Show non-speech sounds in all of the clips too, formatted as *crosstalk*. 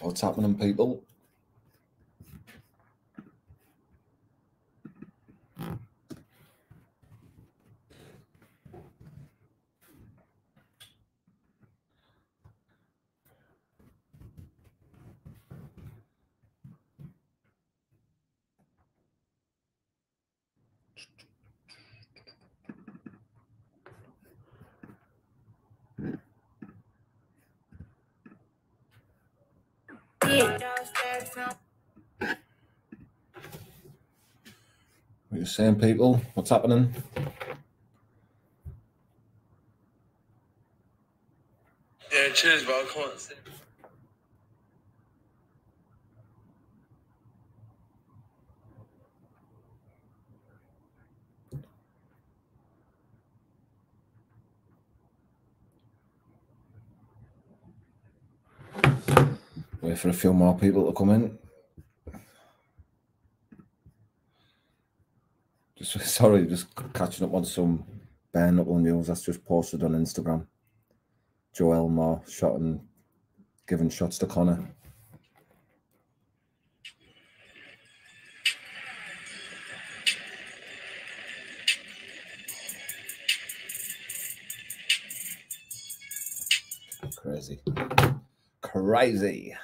What's happening, people? Saying, people? What's happening? Yeah, cheers, bro. Come on. Wait for a few more people to come in. *laughs* sorry, just catching up on some bare knuckle news that's just posted on Instagram. Joel Moore shot and giving shots to Connor. Crazy. Crazy.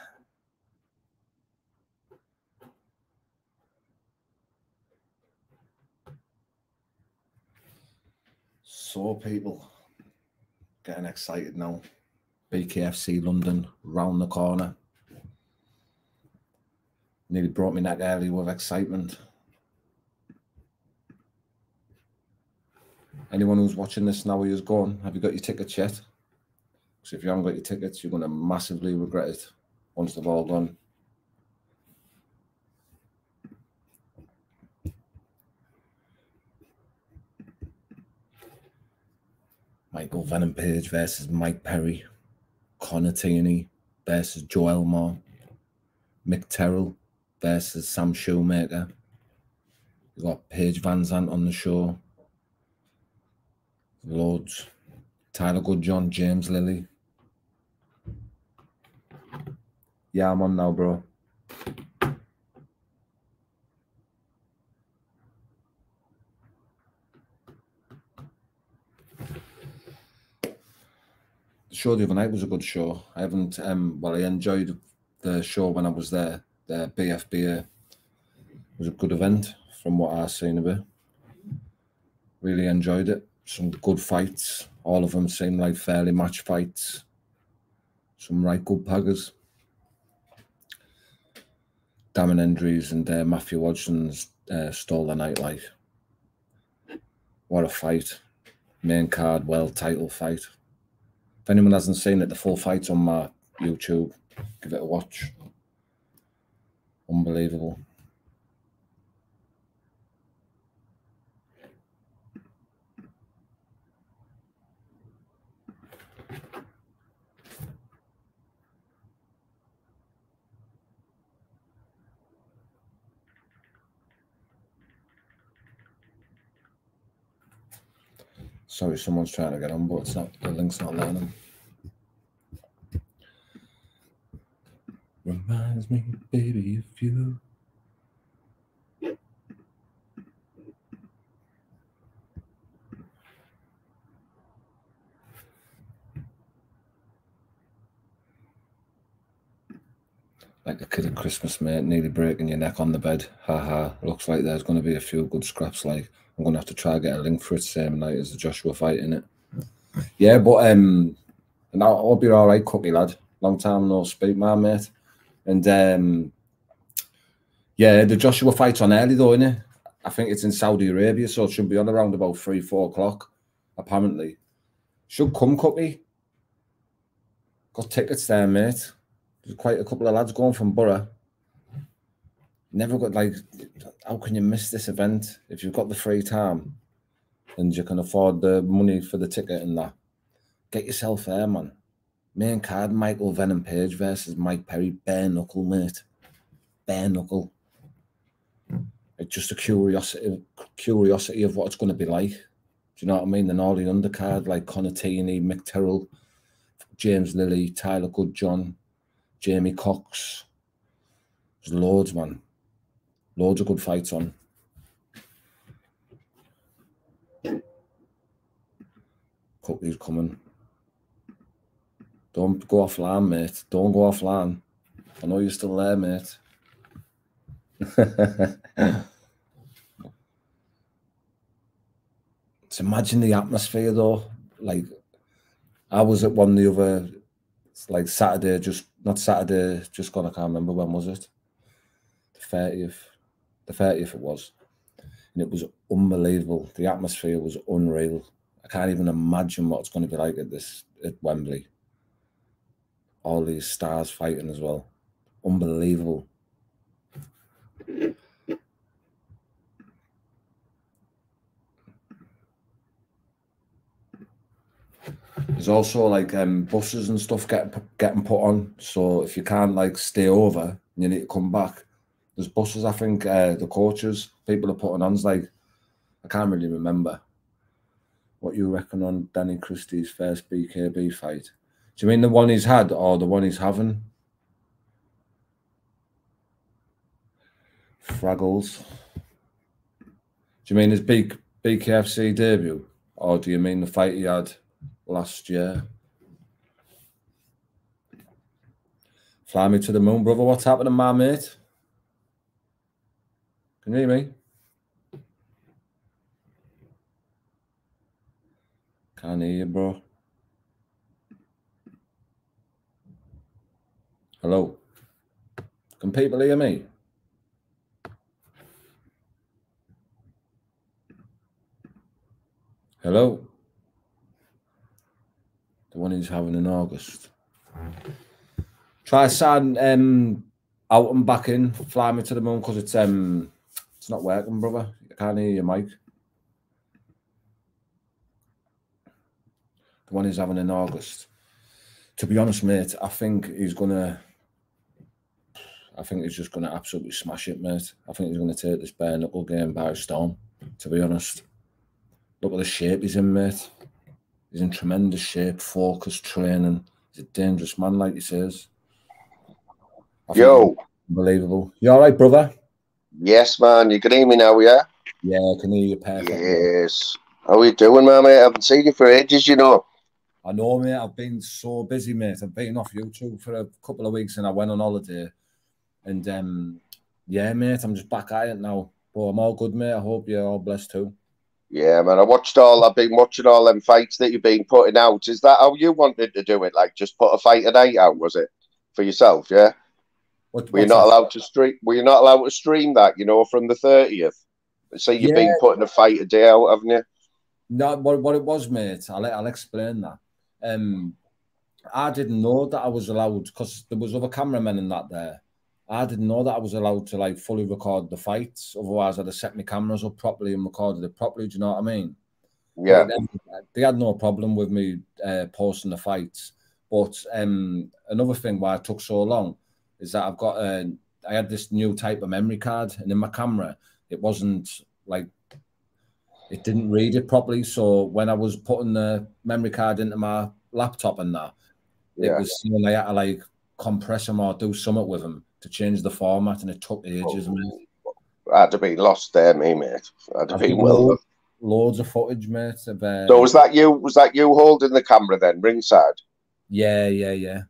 So, people, getting excited now. BKFC London round the corner. Nearly brought me neck early with excitement. Anyone who's watching this now who's gone, have you got your tickets yet? So if you haven't got your tickets, you're going to massively regret it once they've all gone. Michael Venom Page versus Mike Perry. Connor Tierney versus Joel Moore. Mick Terrill versus Sam Shewmaker. You've got Paige VanZant on the show. Loads. Tyler Goodjohn, James Lilly. Yeah, I'm on now, bro. Show the other night was a good show. I haven't, um, well, I enjoyed the show when I was there. The BFBA was a good event from what I've seen of it. Really enjoyed it. Some good fights. All of them seemed like fairly match fights. Some right good paggers. Damon Andrews and uh, Matthew Hodgson's uh, stole the night like. What a fight. Main card, well title fight. If anyone hasn't seen it, the full fight's on my YouTube. Give it a watch. Unbelievable. Sorry, someone's trying to get on, but it's not the link's not them. Reminds me, baby, of you. Like a kid at Christmas, mate, nearly breaking your neck on the bed. Ha ha. Looks like there's going to be a few good scraps. Like, I'm to have to try and get a link for it same night as the Joshua fight, in it. Yeah, but um, I'll, I'll be all right, cookie lad. Long time no speak, my mate. And um, yeah, the Joshua fight's on early though, innit? I think it's in Saudi Arabia, so it should be on around about three, four o'clock, apparently. Should come, cookie. Got tickets there, mate. There's quite a couple of lads going from Borough. Never got like, how can you miss this event if you've got the free time and you can afford the money for the ticket and that? Get yourself there, man. Main card, Michael Venom Page versus Mike Perry. Bare knuckle, mate. Bare knuckle. Hmm. It's just a curiosity, curiosity of what it's going to be like. Do you know what I mean? And all the undercard like Connor Tierney, Mick Terrill, James Lilly, Tyler Goodjohn, Jamie Cox. There's loads, man. Loads of good fights on. Cookie's coming. Don't go offline, mate. Don't go offline. I know you're still there, mate. *laughs* so imagine the atmosphere though. Like I was at one the other like Saturday, just not Saturday, just gone, I can't remember when was it? The 30th. The 30th it was. And it was unbelievable. The atmosphere was unreal. I can't even imagine what it's going to be like at this at Wembley. All these stars fighting as well. Unbelievable. There's also like um, buses and stuff getting getting put on. So if you can't like stay over, you need to come back. There's buses. I think uh, the coaches people are putting on. Like I can't really remember. What you reckon on Danny Christie's first BKB fight? Do you mean the one he's had or the one he's having? Fraggles. Do you mean his big BKFC debut, or do you mean the fight he had last year? Fly me to the moon, brother. What's happening, my mate? Can you hear me? Can't hear you, bro. Hello. Can people hear me? Hello. The one he's having in August. Try sign um out and back in, fly me to the moon because it's um it's not working, brother. I can't hear your mic. The one he's having in August. To be honest, mate, I think he's gonna I think he's just gonna absolutely smash it, mate. I think he's gonna take this bare knuckle game by storm, to be honest. Look at the shape he's in, mate. He's in tremendous shape, focus, training. He's a dangerous man, like he says. Yo. Unbelievable. You all right, brother? Yes, man. You can hear me now, yeah? Yeah, I can hear you perfect. Yes. How are you doing, man, mate? I haven't seen you for ages, you know. I know, mate. I've been so busy, mate. I've been off YouTube for a couple of weeks and I went on holiday. And um, yeah, mate, I'm just back at it now. But I'm all good, mate. I hope you're all blessed too. Yeah, man. I watched all. I've been watching all them fights that you've been putting out. Is that how you wanted to do it? Like just put a fight a night out, was it for yourself? Yeah. What, Were you not allowed to stream? Were you not allowed to stream that? You know, from the thirtieth. So you've Yeah. been putting a fight a day out, haven't you? No, what, what it was, mate, I'll, I'll explain that. Um, I didn't know that I was allowed because there was other cameramen in that there. I didn't know that I was allowed to like fully record the fights. Otherwise, I'd have set my cameras up properly and recorded it properly. Do you know what I mean? Yeah. Then They had no problem with me uh, posting the fights. But um, another thing why it took so long is that I've got a, I had this new type of memory card, and in my camera, it wasn't like it didn't read it properly. So when I was putting the memory card into my laptop and that, it Yeah. was saying I had to like compress them or do something with them to change the format, and it took ages. mate. I'd have been lost there, me mate. I'd have been well. loads, loads of footage, mate. Of, uh, So was that you? Was that you holding the camera then, ringside? yeah, yeah, yeah.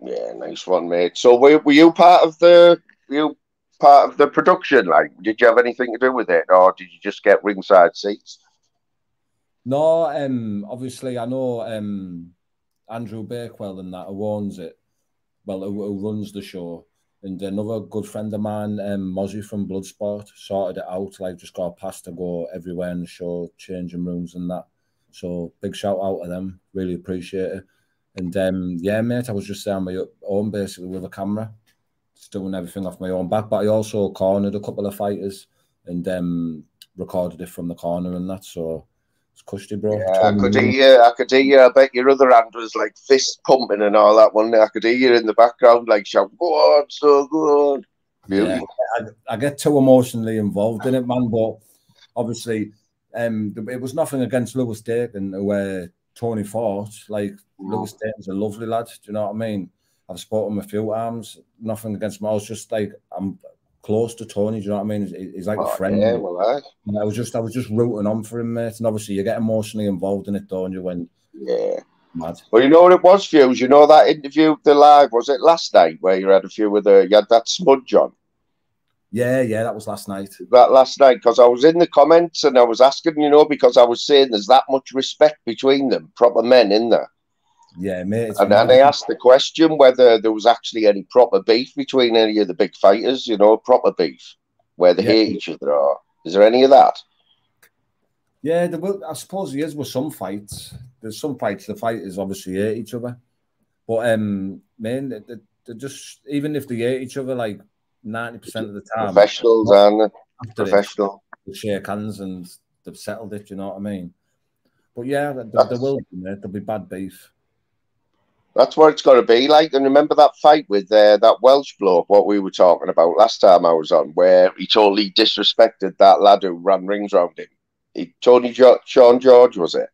Yeah, nice one, mate. So were, were you part of the were you part of the production? Like, did you have anything to do with it, or did you just get ringside seats? No, um, obviously I know um Andrew Bakewell and that who owns it, well, who, who runs the show, and another good friend of mine, um, Mozzie from Bloodsport, sorted it out. Like, just got a pass to go everywhere in the show, changing rooms and that. So big shout out to them. Really appreciate it. And um, yeah, mate, I was just there on my own basically with a camera, just doing everything off my own back. But I also cornered a couple of fighters and um, recorded it from the corner and that. So it's cushy, bro. Yeah, I could hear. I could hear. I bet your other hand was like fist pumping and all that one. I could hear you in the background, like shout, "Go on, so good." Yeah, I, I get too emotionally involved in it, man. But obviously, um, it was nothing against Lewis Dayton, where Tony fought. Like Lewis Dayton's a lovely lad. Do you know what I mean? I've spoken him a few times. Nothing against him. I was just like I'm close to Tony. Do you know what I mean? He's, like oh, a friend. Yeah, well, I, I was just I was just rooting on for him, mate. And obviously, you get emotionally involved in it, don't you? When yeah. Mad. Well, you know what it was, Fuse? You know that interview, the live, was it last night where you had a few with the, you had that smudge on? Yeah, yeah, that was last night. That last night, because I was in the comments and I was asking, you know, because I was saying there's that much respect between them, proper men in there. Yeah, mate. And then I asked the question whether there was actually any proper beef between any of the big fighters, you know, proper beef, where they Yeah. hate each other. Or is there any of that? Yeah, there will, I suppose there is with some fights. There's some fights the fighters obviously hate each other, but um, man, they, they- they're just even if they hate each other like ninety percent of the time, Professionals and it, professional. they shake hands and they've settled it. You know what I mean? But yeah, there, there will be. There'll be bad beef. That's what it's got to be like. And remember that fight with uh, that Welsh bloke, what we were talking about last time I was on, where he totally disrespected that lad who ran rings around him. He, Tony jo- Sean George, was it?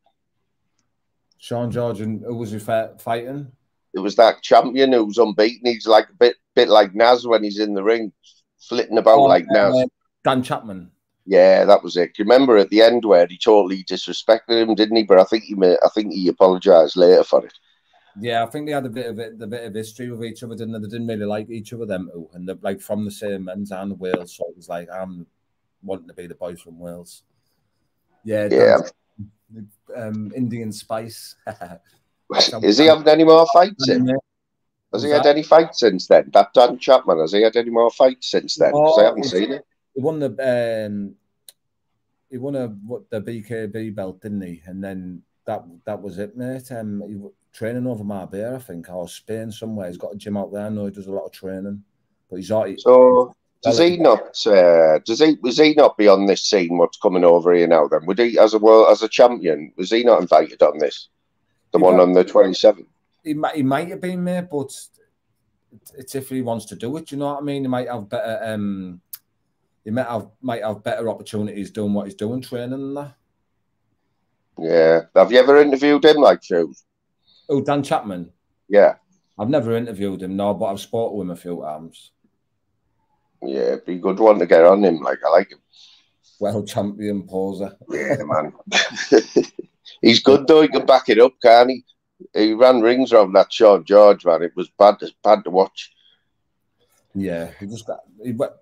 Sean George and who was he fighting? It was that champion who was unbeaten. He's like a bit, bit like Naz when he's in the ring, flitting about Oh, like Naz. uh, Dan Chapman. Yeah, that was it. You remember at the end where he totally disrespected him, didn't he? But I think he, I think he apologized later for it. Yeah, I think they had a bit of it, the bit of history with each other, didn't they? They didn't really like each other, them and they're like from the same ends and the Wales. So it was like I'm wanting to be the boys from Wales. Yeah, Yeah. Um, Indian Spice. *laughs* Is he having any more fights? In? Has he had any fights since then? That Dan Chapman, has he had any more fights since then? 'Cause I Oh, haven't seen it. He won the um, he won a what the BKB belt, didn't he? And then that that was it, mate. Um, he was training over Marbella, I think, or Spain somewhere. He's got a gym out there. I know he does a lot of training, but he's already So does he not? Uh, does he? Was he not be on this scene? What's coming over here now? Then would he, as a world, as a champion, was he not invited on this? The He one got- on the twenty seventh. he might he might have been there, but it's if he wants to do it. You know what I mean? He might have better um, he might have might have better opportunities doing what he's doing, training and that. Yeah. Have you ever interviewed him, like Phil? Oh, Dan Chapman. Yeah. I've never interviewed him, no, but I've spoken to him a few times. Yeah, be a good one to get on him. Like I like him. World champion poser. Yeah, man. *laughs* He's good though. He can back it up, can't he? He ran rings around that Sean George, man. It was bad. Bad to watch. Yeah, he just got. He, went-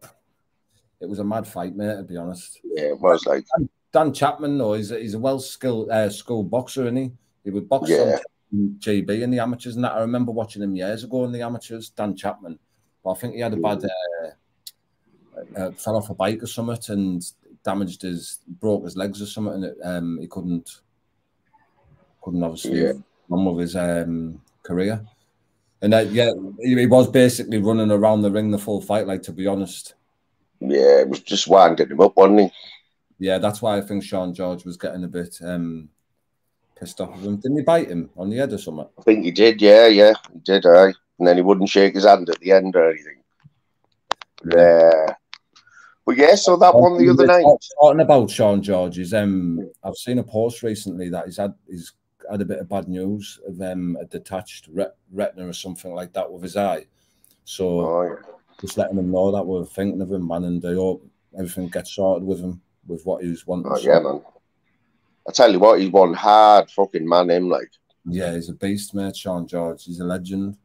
it was a mad fight, mate. To be honest, Yeah, it was like Dan Chapman, though, he's a, he's a well skilled uh, skilled boxer, isn't he? He would box Yeah. on GB in the amateurs, and that I remember watching him years ago in the amateurs. Dan Chapman, but I think he had a bad uh, uh, fell off a bike or something and damaged his broke his legs or something, and it, um, he couldn't couldn't obviously Yeah. run with his um, career. And uh, yeah, he, he was basically running around the ring the full fight. Like to be honest, yeah, it was just winding him up, wasn't he? yeah, that's why I think Sean George was getting a bit um, pissed off with him. Didn't he bite him on the head or something? I think he did. Yeah, yeah, he did. Aye. And then he wouldn't shake his hand at the end or anything. Yeah. But yeah, so that one the other night. Talking about Sean George, is um, I've seen a post recently that he's had he's had a bit of bad news of um, a detached ret- retina or something like that with his eye. So Oh, yeah. just letting him know that we're thinking of him, man, and I hope everything gets sorted with him with what he's wanting. Oh, yeah, man. I tell you what, he's one hard fucking man, him. Like, Yeah, he's a beast, mate. Sean George, he's a legend.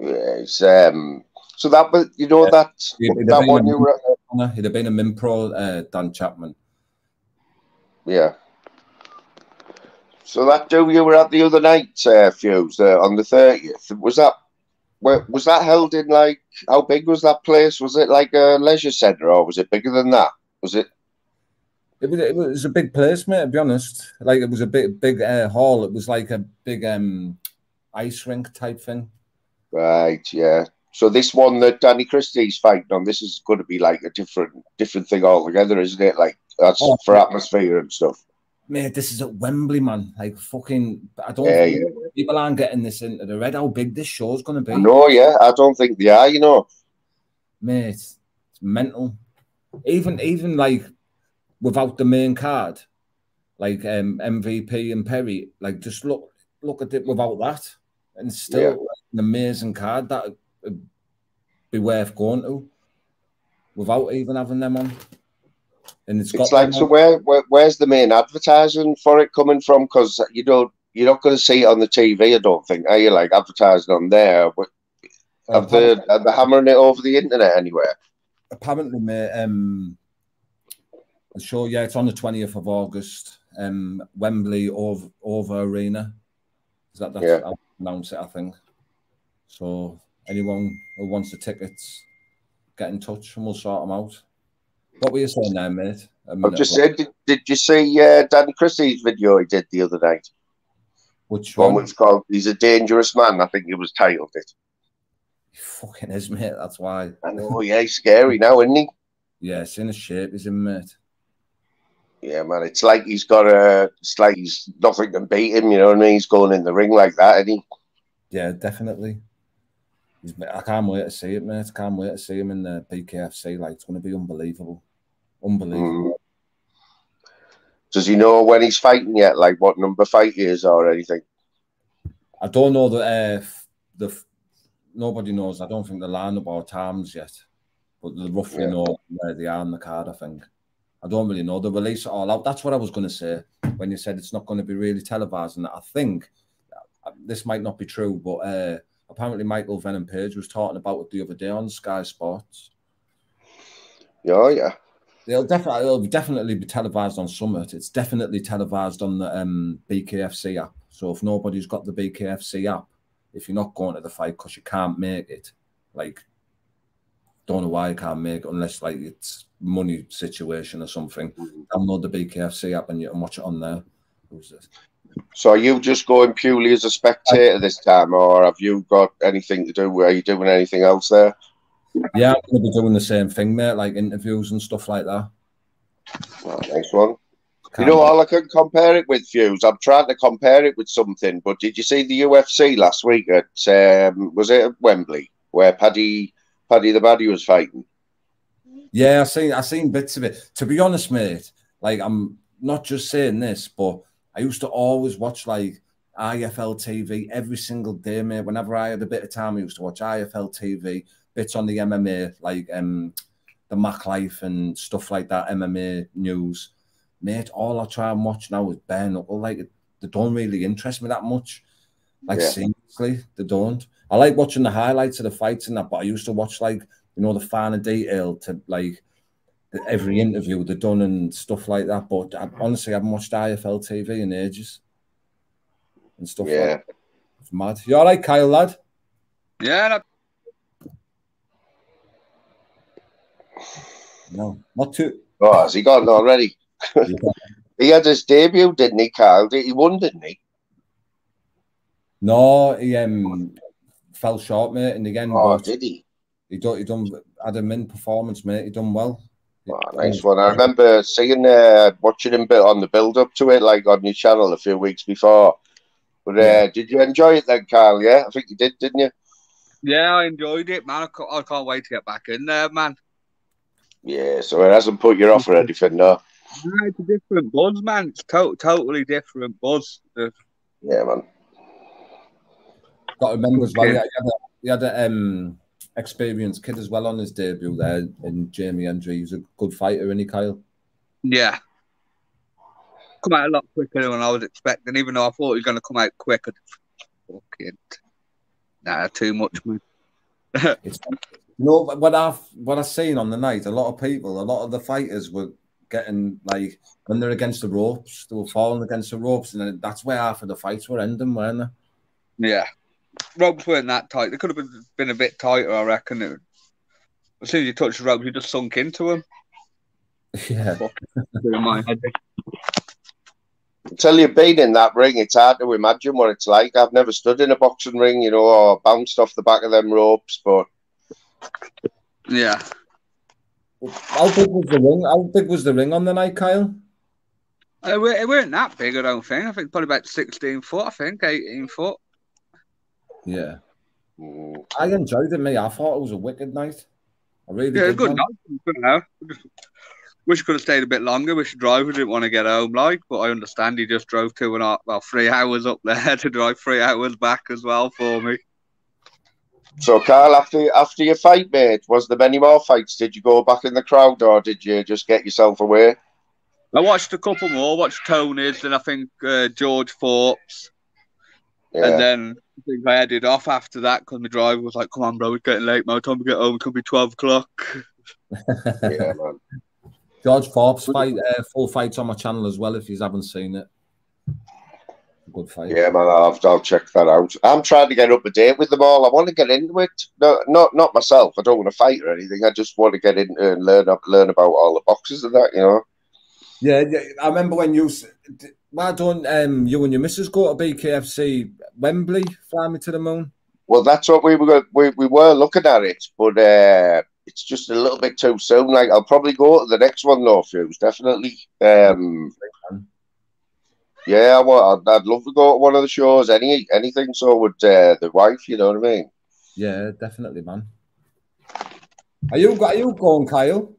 yeah, he's, um, so that, was, you know, Yeah. that, He'd- he'd that one you were, He'd have been a min pro, uh, Dan Chapman. yeah. So that do you were at the other night, uh, Fuse, uh, on the 30th. Was that, where, was that held in like, how big was that place? Was it like a leisure centre or was it bigger than that? Was it? It was, it was a big place, mate. To be honest, like it was a big, big uh, hall. It was like a big um, ice rink type thing. Right, yeah. So this one that Danny Christie's fighting on, this is going to be like a different different thing altogether, isn't it? Like that's Oh, for atmosphere and stuff. Mate, this is at Wembley, man. Like fucking, I don't. Yeah, think People aren't getting this into the red. How big this show's going to be, No, yeah, I don't think they are. You know, mate. It's mental. Even, even like without the main card, like um, MVP and Perry. Like just look, look at it without that, and still, Yeah. an amazing card that would be worth going to without even having them on. And it's, it's like so. Where, where where's the main advertising for it coming from? Because you know you're not going to see it on the TV. I don't think. Are you like advertising on there? Have they, are they hammering it over the internet anywhere? Apparently, mate. Um, sure. Yeah, it's on the twentieth of August. Um, Wembley over over Arena. Is that that's yeah. I'll announce it? I think. So anyone who wants the tickets, get in touch and we'll sort them out. What were you saying there, mate? I've just said, did, did you see uh, Dan Christie's video he did the other night? Which one? One was called "He's a Dangerous Man." I think he was titled it. He fucking is, mate. That's why. I know. Yeah, he's scary now, isn't he? Yeah, it's in a shape, he's in, mate. Yeah, man. It's like he's got a. It's like he's nothing can beat him. You know what I mean? He's going in the ring like that, isn't he? Yeah, definitely. He's, I can't wait to see it, mate. I can't wait to see him in the BKFC. Like, it's going to be unbelievable. Unbelievable. Mm. Does he know when he's fighting yet? Like, what number fight he is or anything? I don't know that uh, the nobody knows. I don't think the line about times yet, but they roughly yeah. know where they are on the card. I think. I don't really know. The release it all out. That's what I was going to say when you said it's not going to be really televised. And I think uh, this might not be true, but uh, apparently Michael Venom Page was talking about it the other day on Sky Sports. Oh yeah. It'll definitely it'll definitely be televised on Summit. It's definitely televised on the um, BKFC app. So if nobody's got the BKFC app, if you're not going to the fight because you can't make it, like don't know why you can't make it unless like it's money situation or something. Mm-hmm. Download the BKFC app and you can watch it on there. Who's this? So are you just going purely as a spectator this time, or have you got anything to do? Are you doing anything else there? Yeah, I'm going to be doing the same thing, mate, like interviews and stuff like that. Well, nice one. Can't you know, all I can compare it with, Fuse. I'm trying to compare it with something, but did you see the UFC last week at um, was it at Wembley where Paddy Paddy the Baddy was fighting? Yeah, I seen I seen bits of it. To be honest, mate, like I'm not just saying this, but I used to always watch like IFL TV every single day, mate. Whenever I had a bit of time, I used to watch IFL TV, bits on the MMA, like um the Mac Life and stuff like that, MMA news. Mate, all I try and watch now is bare knuckle. Like they don't really interest me that much. Like yeah. seriously, they don't. I like watching the highlights of the fights and that, but I used to watch like you know the finer detail to like every interview they've done and stuff like that. But I, honestly, I haven't watched IFL TV in ages and stuff yeah. like that. It's mad. You all right, Kyle, lad? Yeah. No, not too. Oh, has he got gone *laughs* already? *laughs* he had his debut, didn't he, Kyle? He won, didn't he? No, he um, fell short, mate, in the end. Oh, did he? He done, he done had a min performance, mate. He done well. Oh, nice one. I remember seeing, uh, watching him bit on the build up to it, like on your channel a few weeks before. But uh, yeah. did you enjoy it then, Carl? Yeah, I think you did, didn't you? Yeah, I enjoyed it, man. I can't, I can't wait to get back in there, man. Yeah, so it hasn't put you off or anything, no. it's a different buzz, man. It's to- totally different buzz. Yeah, man. Got to remember as well, yeah, he had a, he had a um, experienced kid as well on his debut there in Jamie Hendry. He's a good fighter, isn't he, Kyle? Yeah. Come out a lot quicker than I was expecting, even though I thought he was going to come out quicker. Fucking. Nah, too much, man. *laughs* it's, you know, what I've what I've seen on the night, a lot of people, a lot of the fighters were getting like when they're against the ropes, they were falling against the ropes, and that's where half of the fights were ending, weren't they? Yeah ropes weren't that tight. They could have been, been a bit tighter, I reckon. It, as soon as you touch the ropes, you just sunk into them. *laughs* Yeah. my head. Until you've been in that ring, it's hard to imagine what it's like. I've never stood in a boxing ring, you know, or bounced off the back of them ropes, but yeah. How big was the ring? How big was the ring on the night, Kyle? It, it weren't that big, I don't think. I think probably about sixteen foot. I think eighteen foot. Yeah. Mm. I enjoyed it, me. I thought it was a wicked night. I really yeah, good night. Wish could have stayed a bit longer. Wish the driver didn't want to get home, like, but I understand he just drove two and a half, well, three hours up there *laughs* to drive three hours back as well for me. So, Carl, after after your fight, mate, was there many more fights? Did you go back in the crowd, or did you just get yourself away? I watched a couple more. Watched Tony's, and I think uh, George Forbes, Yeah. and then I think I headed off after that because my driver was like, "Come on, bro, it's getting late. My time to get home. It could be twelve o'clock." *laughs* yeah, man. George Forbes fight, uh, full fights on my channel as well. If you haven't seen it, good fight. Yeah, man. I'll, I'll check that out. I'm trying to get up to date with them all. I want to get into it. No, not not myself. I don't want to fight or anything. I just want to get into and learn up, learn about all the boxes and that. You know. Yeah, yeah. I remember when you. Why don't um, you and your missus go to BKFC Wembley? Fly me to the moon. Well, that's what we were we, we were looking at it, but uh, it's just a little bit too soon. Like I'll probably go to the next one though, Fuse. Definitely. Um, yeah, I want, I'd, I'd love to go to one of the shows. Any anything so would uh, the wife, you know what I mean? Yeah, definitely, man. Are you are you going, Kyle?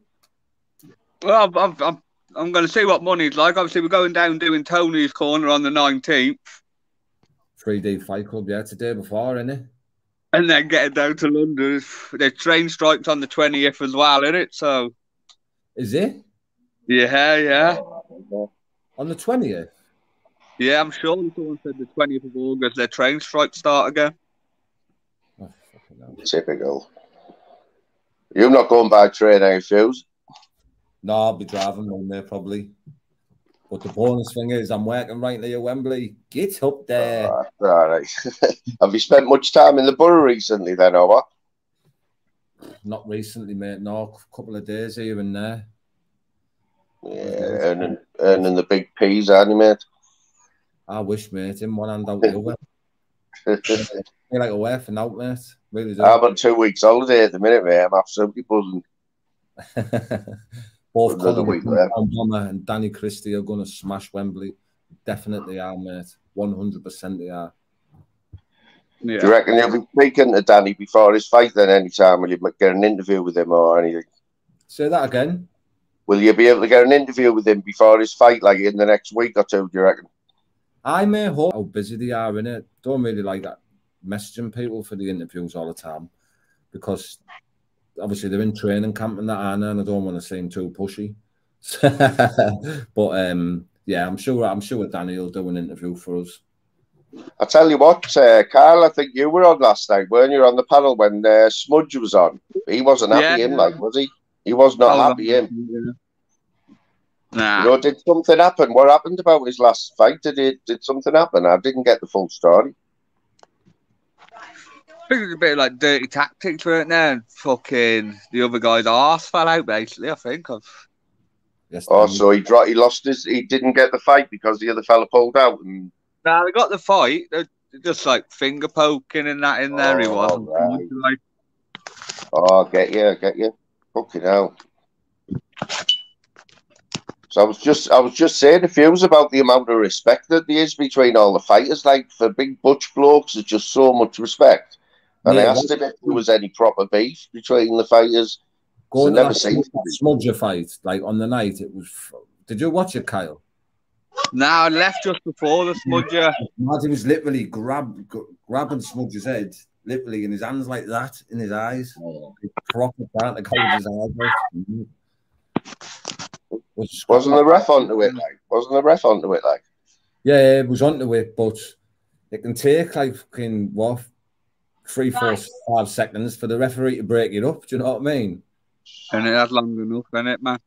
Well, I'm, I'm, I'm, I'm going to see what money's like. Obviously, we're going down doing Tony's corner on the nineteenth, 3D Fight Club, yeah, today before, innit? and then getting down to London. There's train strikes on the twentieth as well, isn't it? So Is it yeah, yeah, on the twentieth? Yeah. I'm sure someone said the twentieth of August their train strike start again. Oh. Typical. You're not going by train, are you, Fuse? No, I'll be driving on there probably. But the bonus thing is, I'm working right near Wembley. Get up there. Ah, all right. *laughs* Have you spent much time in the borough recently, then, or what? Not recently, mate. No, a couple of days here and there. Yeah, earning, earning the big peas, aren't you, mate? I wish, mate. In one hand out *laughs* the other. I like a way for now, mate. Really do. I'm on two weeks holiday at the minute, mate. I'm absolutely buzzing. *laughs* Both Another Colin week left. Bomber and Danny Christie are going to smash Wembley. Definitely are, mate. 100% they are. Do you reckon you'll be speaking to Danny before his fight then anytime? Will you get an interview with him or anything? Say that again. Will you be able to get an interview with him before his fight, like in the next week or two, do you reckon? I may hope how busy they are in it. Don't really like that messaging people for the interviews all the time because obviously they're in training camp and that, aren't and I don't want to seem too pushy. *laughs* but um, yeah, I'm sure I'm sure Danny will do an interview for us. I tell you what, uh, Carl, I think you were on last night, weren't you, on the panel when uh, Smudge was on? He wasn't happy, Yeah. him, like, was he? He was not happy, him. Nah. You know, did something happen? What happened about his last fight? Did it? Did something happen? I didn't get the full story. I think it was a bit like dirty tactics, weren't there? And fucking the other guy's arse fell out, basically. I think. Of Yes, Oh, Danny. so he dro- he lost his. He didn't get the fight because the other fella pulled out. And now they got the fight. They're just like finger poking and that in there. he Oh, was. right. Like, oh, I get you, I get you. Fucking hell. So I was just, I was just saying a few about the amount of respect that there is between all the fighters. Like for big butch blokes, there's just so much respect. And I asked him if there was any proper beef between the fighters. Going So to never that seen Smud- Smudger fight, like on the night, it was. f- Did you watch it, Kyle? now I left just before the smudger. Martin was literally grab, g- grabbing Smudger's head, literally in his hands like that, in his eyes. Oh. Proper trying to cover his eyes. Out. Was- Wasn't the ref onto it? Like, wasn't the ref onto it? Like, Yeah, it was onto it, but it can take like fucking what three, four, five seconds for the referee to break it up. Do you know what I mean? And it had long enough, innit, man?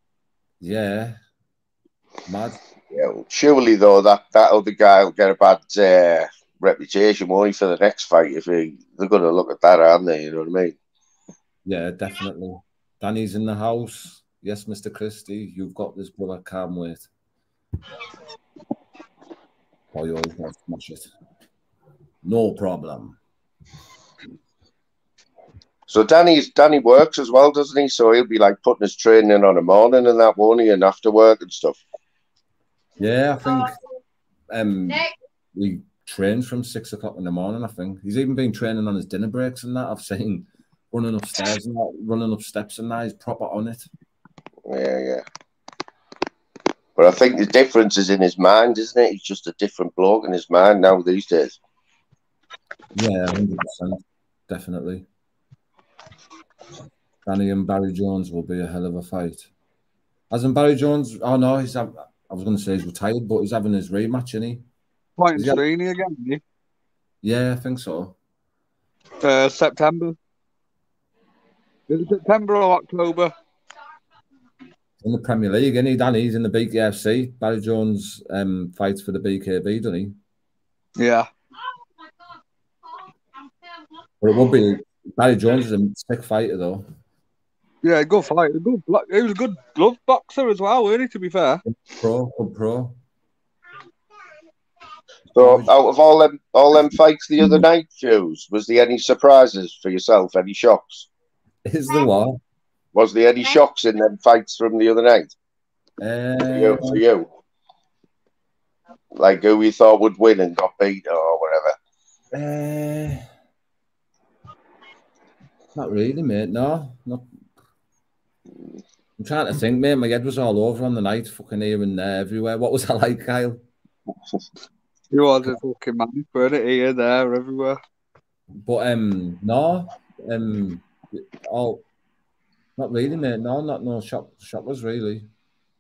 Yeah, mad. yeah, well, surely though that that other guy will get a bad uh, reputation, won't he, for the next fight? If he, they're going to look at that, aren't they? You know what I mean? Yeah, definitely. Danny's in the house. Yes, Mr. Christie, you've got this, brother. Can't wait. Oh, you always want to smash it. No problem. So Danny's Danny works as well, doesn't he? So he'll be like putting his training in on a morning and that, won't he? And after work and stuff. Yeah, I think um we trained from six o'clock in the morning. I think he's even been training on his dinner breaks and that. I've seen running upstairs and that, running up steps and that. He's proper on it. Yeah, yeah. But I think the difference is in his mind, isn't it? He's just a different bloke in his mind now these days. Yeah, hundred percent, definitely. Danny and Barry Jones will be a hell of a fight. Hasn't Barry Jones? Oh no, he's. I was going to say he's retired, but he's having his rematch, isn't he? Fighting Is he- Sweeney again, isn't he? Yeah, I think so. Uh, September. Is it September or October? In the Premier League, isn't he? Danny, he's in the BKFC. Barry Jones um, fights for the BKB, doesn't he? Yeah. But it would be Barry Jones is a sick fighter though. Yeah, good fight. A good, blo- he was a good glove boxer as well, wasn't he? To be fair. Pro, good pro. So out of all them all them fights the other night, Fuse, was there any surprises for yourself? Any shocks? Is the what? Was there any shocks in them fights from the other night for you? Uh, For you? Like who you thought would win and got beat or whatever? uh, not really, mate. No, not. I'm trying to think, mate. My head was all over on the night, fucking here and there, everywhere. What was I like, Kyle? you was a fucking man, weren't it? Here, there, everywhere. But um, no, um, all, not really, mate. No, not no shock, shockers really.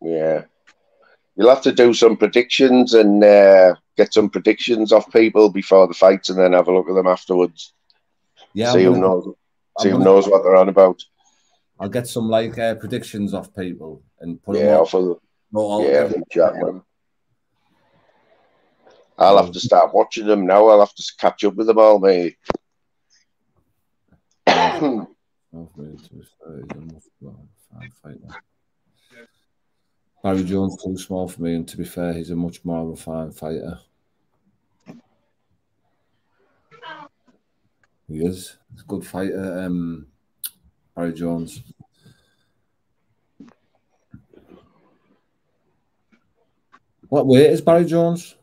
Yeah. You'll have to do some predictions and uh, get some predictions off people before the fights and then have a look at them afterwards. Yeah, see I'm who gonna- knows see I'm who gonna- knows what they're on about. I'll get some like uh, predictions off people and put Yeah, them off of all yeah, Chapman. I'll have to start watching them now. I'll have to catch up with them all, mate. *clears throat* Really, to be fair, he's a much more fine fighter. Barry Jones too small for me, and to be fair, he's a much more refined fighter. He is. He's a good fighter. Um, Barry Jones. What weight is Barry Jones?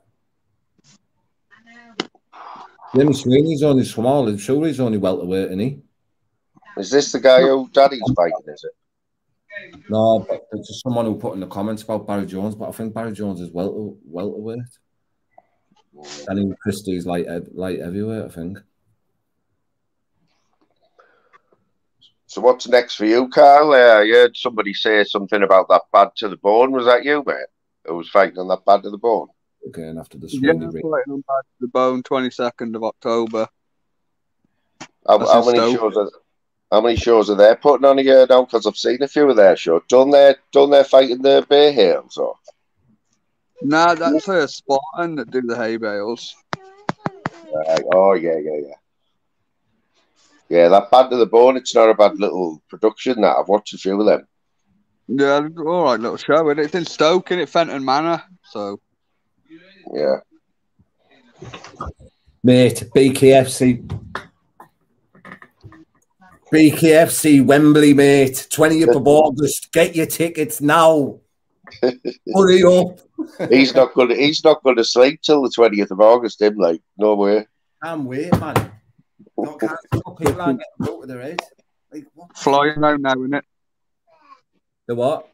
Jimmy Sweeney's only small. I'm sure he's only welterweight, isn't he? Is this the guy who Daddy's fighting? Is it? No, but there's just someone who put in the comments about Barry Jones, but I think Barry Jones is welter welterweight. Danny Christie's light heav- light heavyweight, I think. So what's next for you, Carl? Uh, I heard somebody say something about that bad to the bone. Was that you, mate? Who was fighting on that bad to the bone? Again after the Yeah, Sweeney ring. fighting on Back to the Bone, 22nd of October. How, how many Stoke. shows are how many shows are they putting on a year now? Because I've seen a few of their shows. Done their done their fighting the Bay Hills or Nah, that's a Spartan that do the hay bales. Right. Oh yeah, yeah, yeah. Yeah, that bad to the bone. It's not a bad little production. That I've watched a few of them. Yeah, all right, little show. And it's in Stoke, in it, Fenton Manor. So, Yeah. Mate, BKFC. BKFC Wembley, mate. 20th of August. Get your tickets now. *laughs* Hurry up. He's not going. to He's not going to sleep till the twentieth of August. Him, like, no way. Can't wait, man. No, can't stop people aren't getting out of their head. Like, what? flying round now, innit? The what?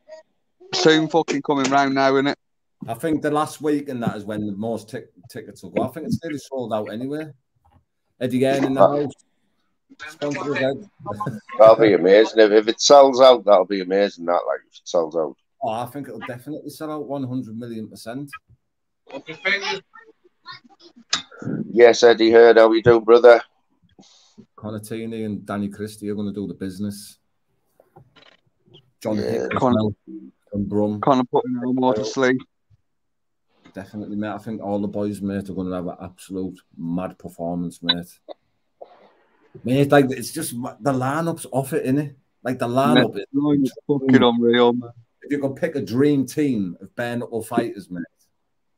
Soon fucking coming round now, innit? I think the last week and that is when the most tic- tickets will go. I think it's nearly sold out anyway. Eddie Gain in the uh, house. Sponsor his head. That'll be amazing. If, if it sells out, that'll be amazing. That like if it sells out. Oh, I think it'll definitely sell out 100 million percent. Yes, Eddie heard how you doing, brother. Conatini and Danny Christie are going to do the business. John Yeah. Hickman Con- and Brum, Kind of putting no more to sleep. definitely, mate. I think all the boys, mate, are going to have an absolute mad performance, mate. Mate, like it's just the lineup's off it, isn't it, innit? Like the lineup is. It's fucking unreal, man. If you could pick a dream team of bare knuckle fighters, man,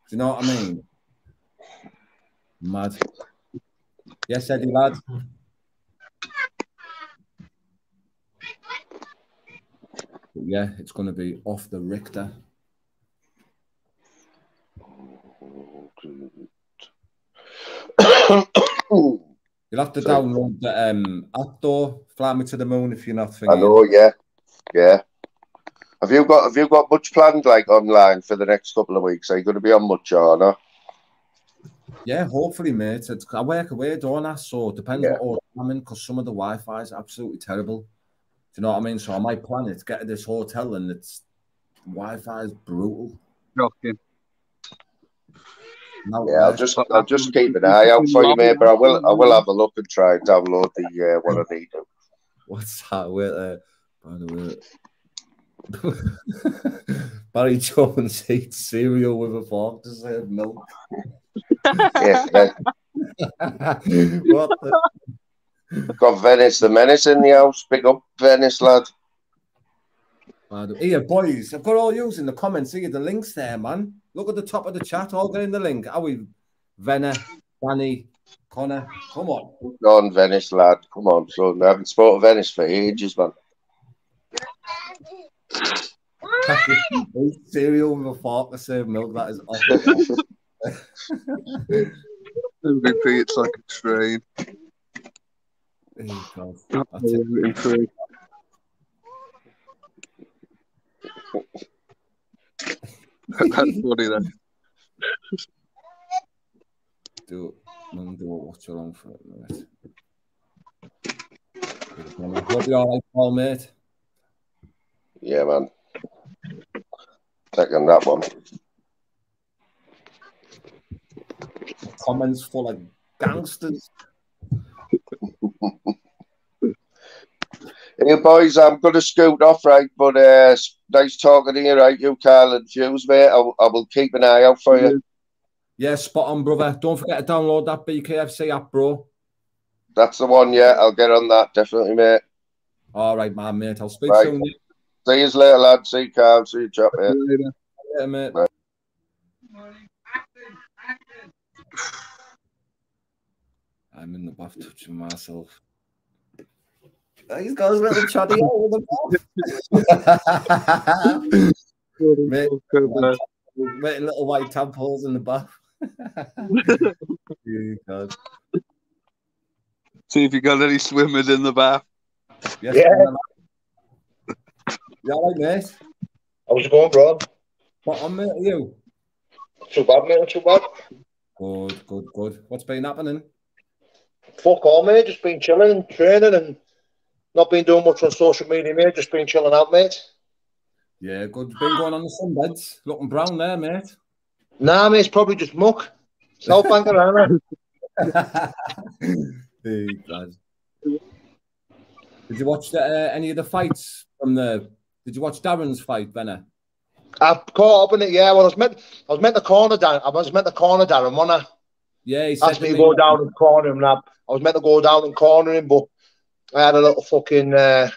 do you know what I mean? Mad. Yes, Eddie, lad. But yeah, it's going to be off the Richter. *coughs* You'll have to So- download the um, app though. Fly me to the moon if you're not thinking. I thinking. know. Yeah, yeah. Have you got Have you got much planned like online for the next couple of weeks? Are you going to be on much or no? Yeah, hopefully, mate. It's, I work away, don't I? So it depends Yeah. what order I'm in because some of the Wi Fi is absolutely terrible. Do you know what I mean? So I might plan it, get to this hotel, and it's Wi-Fi is brutal. Shocking. No, Yeah, I'll just I'll just keep an eye out for you, mate. But I will I will have a look and try and download the uh, what I need. What's that? Wait, uh, by the way. Barry Jones eats cereal with a fork to serve milk. Yeah, *laughs* yeah. what the? got Venis the Menace in the house. Pick up Venis, lad. Here, boys, I've got all yous in the comments. See the links there, man. Look at the top of the chat. All getting the link. Are we? Venna, Danny, Connor. Come on. Go on, Venis, lad. Come on, son. I haven't spoken Venis for ages, man. Eat *laughs* cereal with a fork to serve milk. That is awful. MVP, it's like a train. Oh, God. That's it. MVP. That's funny then. do I'm gonna do a watch along for a minute. Hope you're all right, Paul, mate. Yeah, man. Taking that one. Comments full of gangsters. *laughs* Hey, boys, I'm going to scoot off, right? But uh, nice talking to you, right? You, Carl and Fuse, mate. I, I will keep an eye out for you. Yeah, spot on, brother. Don't forget to download that BKFC app, bro. That's the one, yeah. I'll get on that, definitely, mate. All right, man, mate. I'll speak Right. soon. See you later, lad. See you, Carl. See you, chap, mate. Later. Yeah, mate. Right. I'm in the bath touching myself. He's got his little choddy out with the *laughs* bath. Mate. Mate, little white tadpoles in the bath. God. See if you got any swimmers in the bath. Yes, Yeah. man. You all right, mate? How's it going, bro? What on, mate? Are you? Too bad, mate. Not too bad. Good, good, good. What's been happening? Fuck all, mate. Just been chilling and training and not been doing much on social media, mate. Just been chilling out, mate. Yeah, good. Been going on the sunbeds. Looking brown there, mate. Nah, mate, it's probably just muck. South Bank Arena. hey, God. Did you watch the, uh, any of the fights from the? Did you watch Darren's fight, Benner? I caught up in it, yeah. Well, I was meant, I was meant to corner down. I was meant to corner Darren, wasn't I? Yeah, he said Asked me to to go down and corner him. And I, I was meant to go down and corner him, but I had a little fucking uh,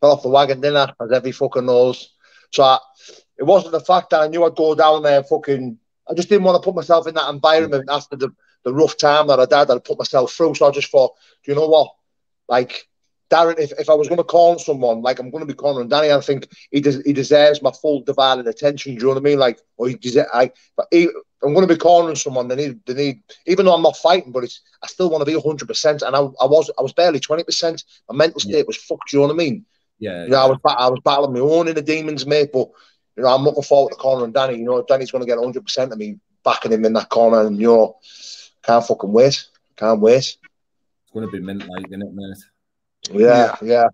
fell off the wagon, didn't I? As every fucking knows. So I, it wasn't the fact that I knew I'd go down there fucking. I just didn't want to put myself in that environment after the, the rough time that I'd had that I put myself through. So I just thought, do you know what? Like, Darren, if, if I was going to call someone, like I'm going to be calling Danny, I think he des- he deserves my full divided attention. Do you know what I mean? Like, or he deserves, I, but he, I'm going to be cornering someone. They need, they need, even though I'm not fighting, but it's, I still want to be 100. percent And I, I was, I was barely 20 percent. My mental state was fucked. Do you know what I mean? Yeah, You know, I was, I was battling my own in the demons, mate. But you know, I'm looking forward to cornering Danny. You know, Danny's going to get 100 percent of me backing him in that corner, and you know, can't fucking wait. Can't wait. it's going to be mint like, isn't it, mate? Yeah, yeah.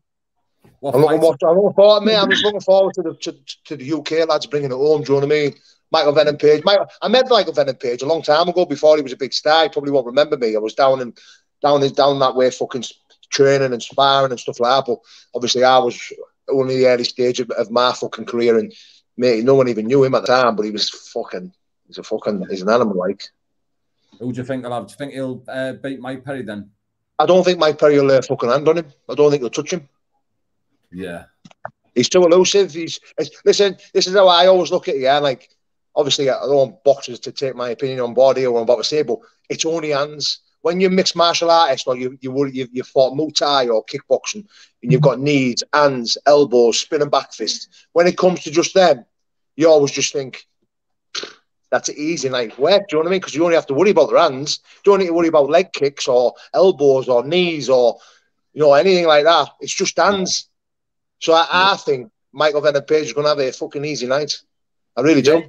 What I'm looking, I'm looking forward, mate. I'm just looking forward to the to, to the UK lads bringing it home. Do you know what I mean? Michael Venom Page. Michael, I met Michael Venom Page a long time ago before he was a big star. He probably won't remember me. I was down in down in, down that way, fucking training and sparring and stuff like that. But obviously, I was only the early stage of, of my fucking career, and mate, no one even knew him at the time. But he was fucking. He's a fucking. He's an animal, like. Who do you think he'll have? Do you think he'll uh, beat Mike Perry then? I don't think Mike Perry will lay a fucking hand on him. I don't think he'll touch him. Yeah. He's too elusive. He's listen. This is how I always look at it. Yeah, like obviously I don't want boxers to take my opinion on body or what I'm about to say, but it's only hands. When you're mixed martial artist or you you you you fought Muay Thai or kickboxing and you've got knees, hands, elbows, spinning back fist. When it comes to just them, you always just think that's easy night work. Do you know what I mean? Because you only have to worry about their hands. You don't need to worry about leg kicks or elbows or knees or you know anything like that. It's just hands. So I, I think Michael Venom Page is going to have a fucking easy night. I really do.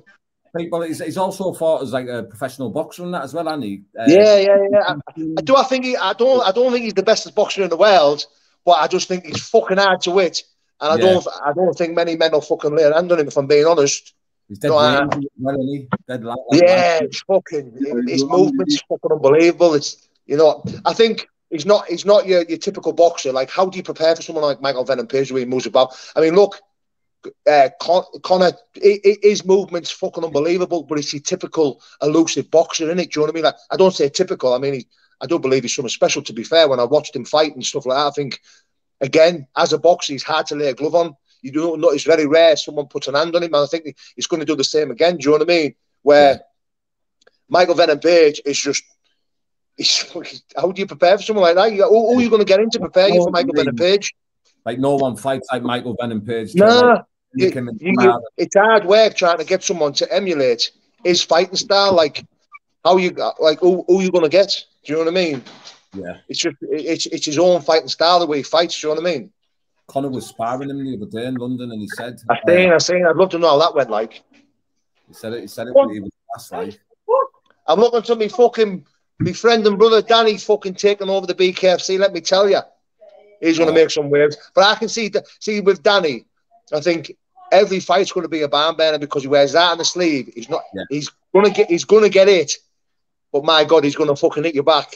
People, he's, he's also fought as like a professional boxer and that as well, hasn't he? Uh, Yeah, yeah, yeah. I, I do. I think he. I don't. I don't think he's the best boxer in the world, but I just think he's fucking hard to hit. And I Yeah. don't, I don't think many men will fucking lay hand on him. If I'm being honest, He's dead No, I- rangy as well, isn't he? Dead like yeah, it's fucking his movement's fucking unbelievable. It's you know, I think he's not he's not your, your typical boxer. Like, how do you prepare for someone like Michael Venom Page where he moves about? I mean, look, uh, Con- Connor, his movement's fucking unbelievable, but he's your typical elusive boxer, isn't it? Do you know what I mean? Like, I don't say typical. I mean, he, I don't believe he's something special. To be fair, when I watched him fight and stuff like that, I think again, as a boxer, he's hard to lay a glove on. You don't know; it's very rare someone puts an hand on him, and I think he's going to do the same again. Do you know what I mean? Where Michael Venom Page is just. *laughs* How do you prepare for someone like that? You, who, who are you going to get in to prepare you for Michael Venom Page? Like no one fights like Michael Venom Page. Nah, it- you- it's hard work trying to get someone to emulate his fighting style. Like, how you like who, who you going to get? Do you know what I mean? Yeah. It's just it's it's his own fighting style, the way he fights. Do you know what I mean? Connor was sparring him the other day in London, and he said, I uh, seen, I seen. I'd love to know how that went. Like, he said it. He said it. He was last like, I'm looking to me fucking my friend and brother Danny fucking taking over the BKFC. Let me tell you, he's going to make some waves. But I can see see with Danny, I think every fight's going to be a barn burner because he wears that on the sleeve. He's not. Yeah. He's gonna get. He's gonna get it. But my God, he's going to fucking hit you back,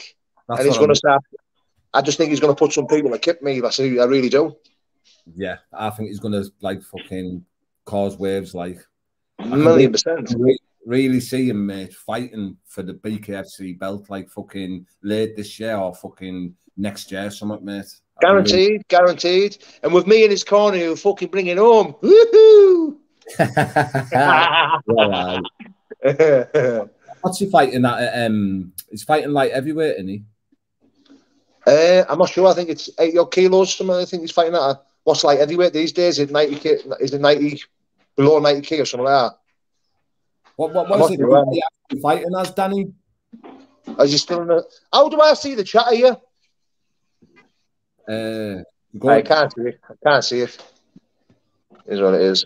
That's and he's I'm- to start. I just think he's going to put some people to kick me. I see. I really do. Yeah, I think he's gonna like fucking cause waves. Like, A million percent. Really see him, mate, fighting for the BKFC belt, like fucking late this year or fucking next year, something, mate. Guaranteed, guaranteed. And with me in his corner, he'll fucking bring it home. Woohoo! *laughs* Yeah. *laughs* What's he fighting at? Um, he's fighting like heavyweight, isn't he? Uh, I'm not sure. I think it's eight odd kilos. Something. I think he's fighting at a, what's like heavyweight these days. Is it ninety k? Is it ninety below ninety k or something like What what was it? sure. What he actually fighting as Danny? Is he still in the? How do I see the chat here? Uh, go I can't see it. I can't see it. Is what it is.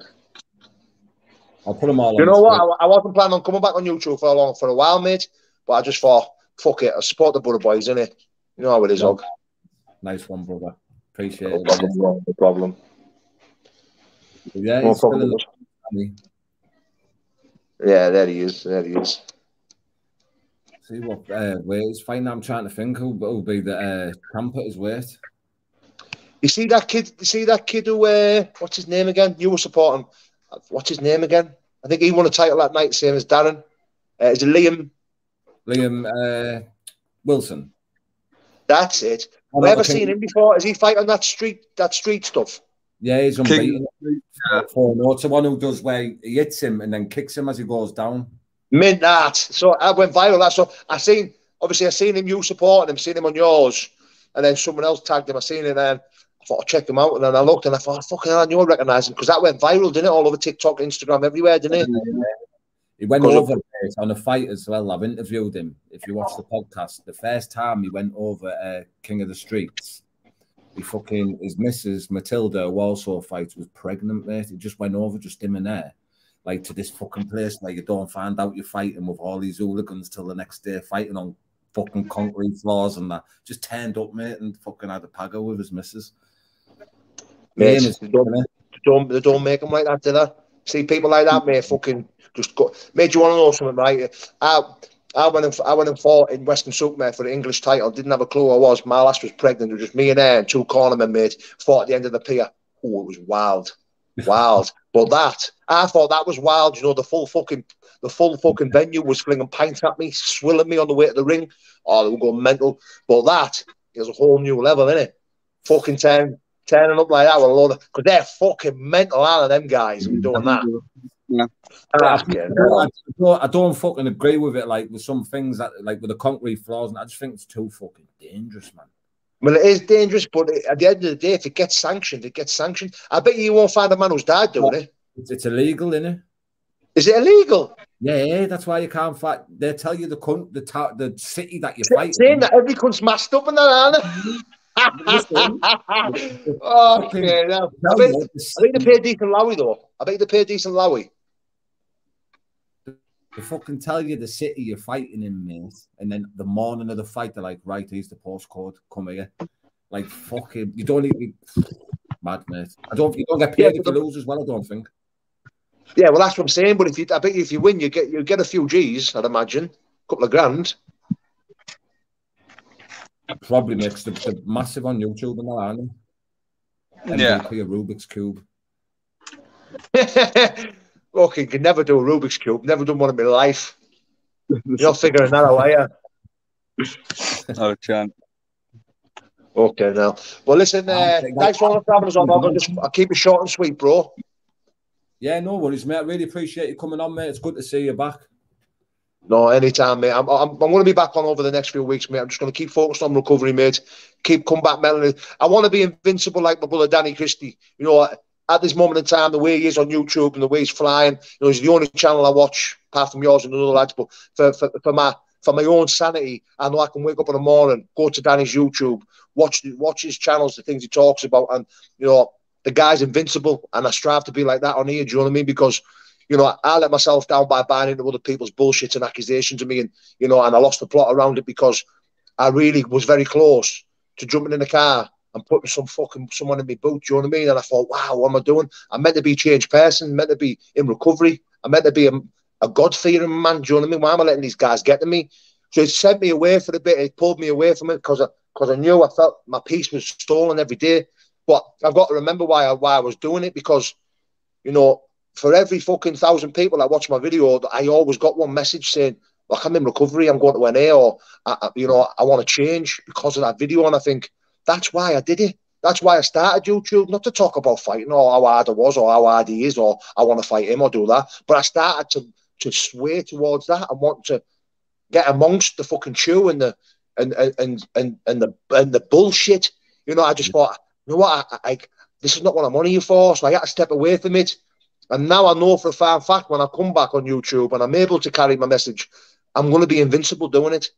I'll put them all. You know what? I, I wasn't planning on coming back on YouTube for a long for a while, mate. But I just thought, fuck it. I support the Butter Boys, innit? You know how it is. Og. Nice one, brother. Appreciate No it. problem. No problem. Yeah, No problem. Yeah, there he is. There he is. See what uh, weight fighting. I'm trying to think who will be the uh, champ at his weight. You see that kid? You see that kid who? Uh, what's his name again? You were supporting. Him. What's his name again? I think he won a title that night, same as Darren. Uh, is it Liam? Liam uh, Wilson. That's it. Oh, Have no, I ever seen him before? Is he fighting that street? That street stuff? Yeah, he's King- unbeaten. For no, it's the one who does where he hits him and then kicks him as he goes down. Mint that. So I went viral. That so I seen. Obviously, I seen him. You supporting him. Seen him on yours, and then someone else tagged him. I seen it, and I thought I'd check him out. And then I looked, and I thought, fucking hell, I knew I recognised him because that went viral, didn't it? All over TikTok, Instagram, everywhere, didn't it? He went Because of- over on a fight as well. I've interviewed him. If you watch the podcast, the first time he went over uh, King of the Streets, he fucking his missus Matilda, who also fights, was pregnant, mate. He just went over, just him and her, like to this fucking place where you don't find out you're fighting with all these hooligans till the next day, fighting on fucking concrete floors and that. Just turned up, mate, and fucking had a pago with his missus. Mate, Name is- they don't, they don't, they don't make them like that, do they? See people like that, mate, fucking just go. Mate, you want to know something, right? I, I went and I went and fought in Weston-super-Mare for the English title. Didn't have a clue who I was. My last was pregnant. It was just me and her and two cornermen, mate. Fought at the end of the pier. Oh, it was wild, wild. *laughs* but that I thought that was wild. You know, the full fucking the full fucking venue was flinging pints at me, swilling me on the way to the ring. Oh, they were going mental. But that is a whole new level, isn't it? Fucking turn, turning up like that with a load of because they're fucking mental out of them guys doing that. Yeah. Ah, I, yeah, don't, I don't fucking agree with it. Like with some things that, like with the concrete floors, and I just think it's too fucking dangerous, man. Well, it is dangerous, but at the end of the day, if it gets sanctioned, it gets sanctioned. I bet you won't find a man who's died doing it. It's, it's illegal, isn't it? Is it illegal? Yeah, that's why you can't fight. They tell you the cunt, the ta- the city that you're Sa- fighting. Saying that every cunt's masked up and that, aren't they? oh, *laughs* *laughs* okay. now. I bet, I bet they pay decent lowy though. I bet they pay decent lowy. They fucking tell you the city you're fighting in, mate. And then the morning of the fight, they're like, right, here's the postcode, come here. Like fucking, you don't need mad mate. I don't. You don't get paid Yeah, if you lose as well. I don't think. Yeah, well, that's what I'm saying. But if you, I bet you if you win, you get you get a few G's. I'd imagine, a couple of grand. Probably makes the, the massive on YouTube and that, aren't they? Yeah. MVP, a Rubik's cube. *laughs* okay, you can never do a Rubik's cube. Never done one in my life. *laughs* You're not figuring that out, are you? No chance. Okay, now. Well, listen. Uh, thanks for all the having us on. I'll, just, I'll keep it short and sweet, bro. Yeah, no worries, mate. I really appreciate you coming on, mate. It's good to see you back. No, anytime, mate. I'm, I'm, I'm going to be back on over the next few weeks, mate. I'm just going to keep focused on recovery, mate. Keep combat mentally. I want to be invincible like my brother Danny Christie. You know, at this moment in time, the way he is on YouTube and the way he's flying, you know, he's the only channel I watch apart from yours and other lads. But for, for, for my for my own sanity, I know I can wake up in the morning, go to Danny's YouTube, watch watch his channels, the things he talks about, and you know, the guy's invincible, and I strive to be like that on here. Do you know what I mean? Because you know, I, I let myself down by buying into other people's bullshit and accusations of me, and you know, and I lost the plot around it because I really was very close to jumping in the car and putting some fucking someone in my boot. Do you know what I mean? And I thought, wow, what am I doing? I'm meant to be a changed person, meant to be in recovery. I'm meant to be a, a God fearing man. Do you know what I mean? Why am I letting these guys get to me? So it sent me away for a bit. It pulled me away from it because I, cause I knew I felt my peace was stolen every day. But I've got to remember why I, why I was doing it because, you know, for every fucking thousand people that watch my video, I always got one message saying, like, I'm in recovery. I'm going to NA, or I, I- you know, I want to change because of that video." And I think that's why I did it. That's why I started YouTube, not to talk about fighting or how hard I was or how hard he is or I want to fight him or do that. But I started to to sway towards that and want to get amongst the fucking chew and the and and and and, the and the bullshit. You know, I just thought, you know what, I, I this is not what I'm on here for. So I had to step away from it. And now I know for a fine fact when I come back on YouTube and I'm able to carry my message, I'm going to be invincible doing it.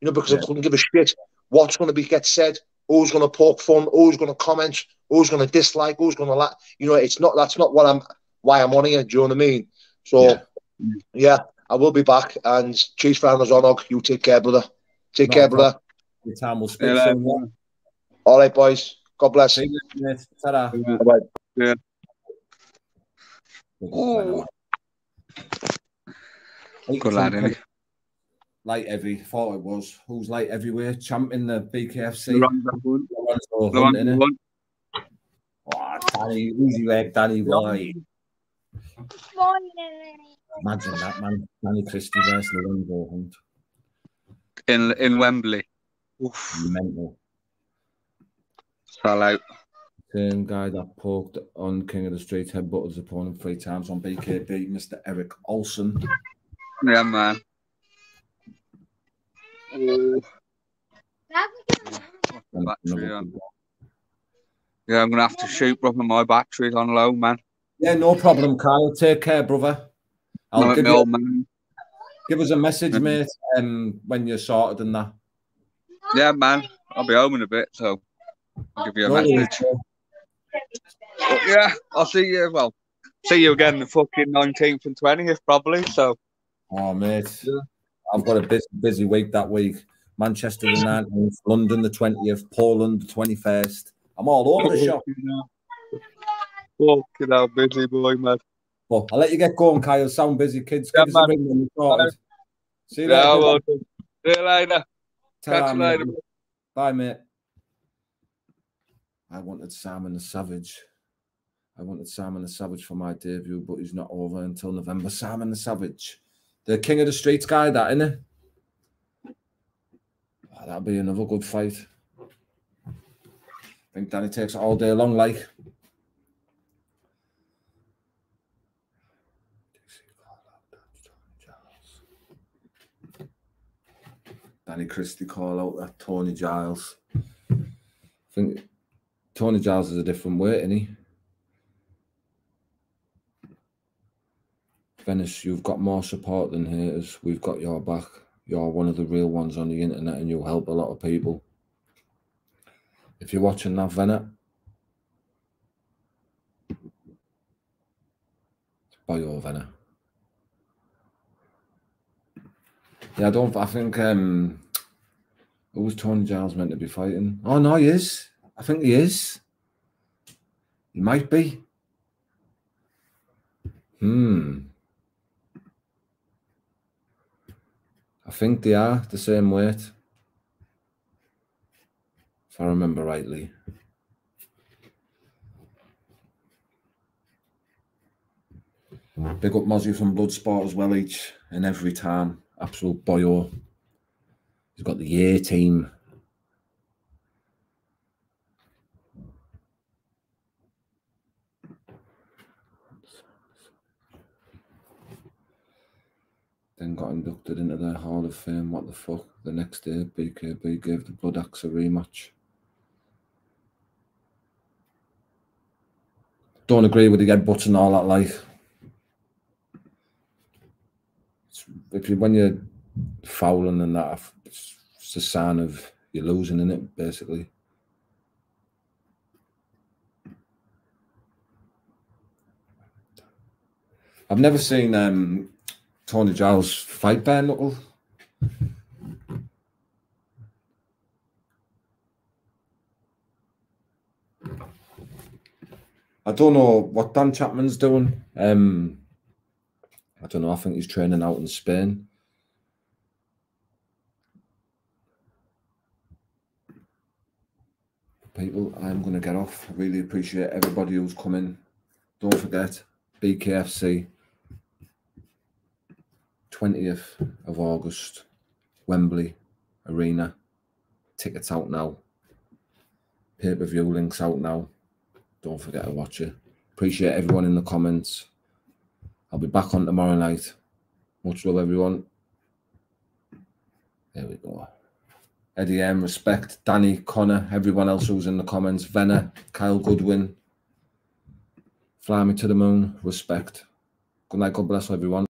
You know, because I Yeah. couldn't give a shit what's going to be get said, who's going to poke fun, who's going to comment, who's going to dislike, who's going to like. You know, it's not that's not what I'm why I'm on here. Do you know what I mean? So Yeah. yeah, I will be back. And cheers for having on, You take care, brother. Take No care, problem. brother. Your time will speak Yeah, soon. yeah. All right, boys. God bless. You. Ta-da. Bye-bye. Ooh. Like Good lad, some- innit? Light heavy, thought it was. Who's light heavyweight? Champ in the BKFC. Lorenzo Hunt. Lorenzo Hunt? Oh, Danny, easy work, Danny boy. Imagine that, man. Danny Christie versus Lorenzo Hunt. in in Wembley. Oof, Mental. fell out. Same guy that poked on King of the Street, headbutted his opponent three times on BKB, Mr. Eric Olsen. Yeah, man. Battery on. yeah, I'm gonna have to shoot, brother. My battery's on low, man. Yeah, no problem, Kyle. Take care, brother. I'll give my you old man. give us a message, mate, um, when you're sorted and that. Yeah, man. I'll be home in a bit, so I'll give you a No message. But yeah, I'll see you. Well, see you again the fucking nineteenth and twentieth, probably. So Oh, mate. Yeah. I've got a busy, busy week that week. Manchester the 19th, London the 20th, Poland the 21st. I'm all over the shop. Fucking hell, busy boy, man. But I'll let you get going, Kyle. Sound busy, kids. Yeah, Give us a man. ring when you're sorted. See you Yeah, later. well, see you later. Catch you mate. later. Bye, mate. I wanted Simon the Savage. I wanted Simon the Savage for my debut, but he's not over until November. Simon the Savage, the king of the streets guy, that innit? Ah, oh, that'll be another good fight. I think Danny takes it all day long, like. Danny Christie call out that Tony Giles. I think Tony Giles is a different weight, isn't he? Venis, you've got more support than haters. We've got your back. You're one of the real ones on the internet and you'll help a lot of people. If you're watching that, Venet, by your Venet. Yeah, I don't. I think um, who was Tony Giles meant to be fighting? Oh no, he is. I think he is. He might be. Hmm. I think they are the same weight. If I remember rightly. Big up Mozzie from Bloodsport as well each and every time. Absolute boyo. He's got the A team. Then got inducted into the Hall of Fame. What the fuck? The next day, BKB gave the Blood Axe a rematch. Don't agree with the headbutts and all that. Like, it's, if you when you're fouling and that, it's, it's a sign of you're losing in it, basically. I've never seen um, Tony Giles fight bare knuckle. I don't know what Dan Chapman's doing. Um, I don't know. I think he's training out in Spain. People, I'm going to get off. I really appreciate everybody who's coming. Don't forget, BKFC, 20th of August, Wembley Arena. Tickets out now. Pay per view links out now. Don't forget to watch it. Appreciate everyone in the comments. I'll be back on tomorrow night. Much love, everyone. There we go. Eddie M, respect. Danny, Connor, everyone else who's in the comments. Venna, Kyle Goodwin. Fly me to the moon, respect. Good night, God bless everyone.